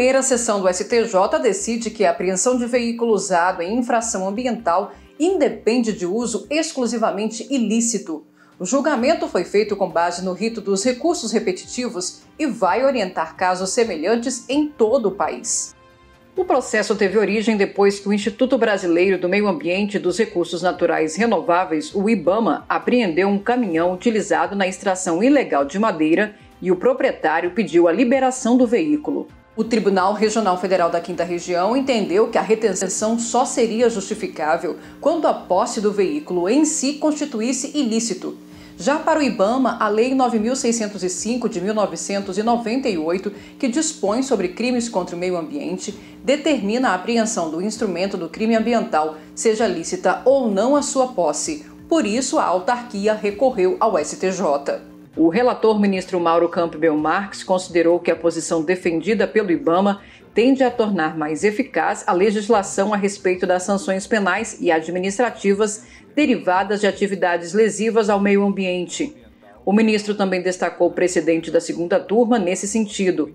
primeira sessão do STJ decide que a apreensão de veículo usado em infração ambiental independe de uso exclusivamente ilícito. O julgamento foi feito com base no rito dos recursos repetitivos e vai orientar casos semelhantes em todo o país. O processo teve origem depois que o Instituto Brasileiro do Meio Ambiente e dos Recursos Naturais Renováveis, o IBAMA, apreendeu um caminhão utilizado na extração ilegal de madeira e o proprietário pediu a liberação do veículo. O Tribunal Regional Federal da Quinta Região entendeu que a retenção só seria justificável quando a posse do veículo em si constituísse ilícito. Já para o IBAMA, a Lei 9605 de 1998, que dispõe sobre crimes contra o meio ambiente, determina a apreensão do instrumento do crime ambiental, seja lícita ou não a sua posse. Por isso, a autarquia recorreu ao STJ. O relator ministro Mauro Campbell Marques considerou que a posição defendida pelo IBAMA tende a tornar mais eficaz a legislação a respeito das sanções penais e administrativas derivadas de atividades lesivas ao meio ambiente. O ministro também destacou o precedente da segunda turma nesse sentido.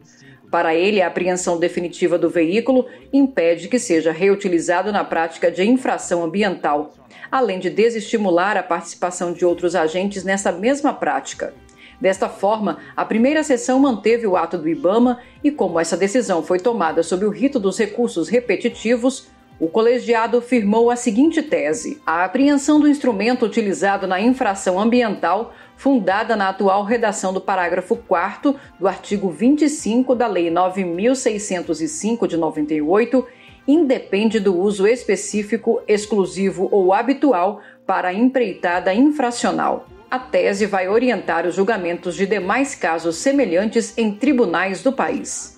Para ele, a apreensão definitiva do veículo impede que seja reutilizado na prática de infração ambiental, além de desestimular a participação de outros agentes nessa mesma prática. Desta forma, a primeira sessão manteve o ato do IBAMA e, como essa decisão foi tomada sob o rito dos recursos repetitivos, o colegiado firmou a seguinte tese: a apreensão do instrumento utilizado na infração ambiental, fundada na atual redação do parágrafo 4 do artigo 25 da Lei 9605 de 98, independe do uso específico, exclusivo ou habitual para a empreitada infracional. A tese vai orientar os julgamentos de demais casos semelhantes em tribunais do país.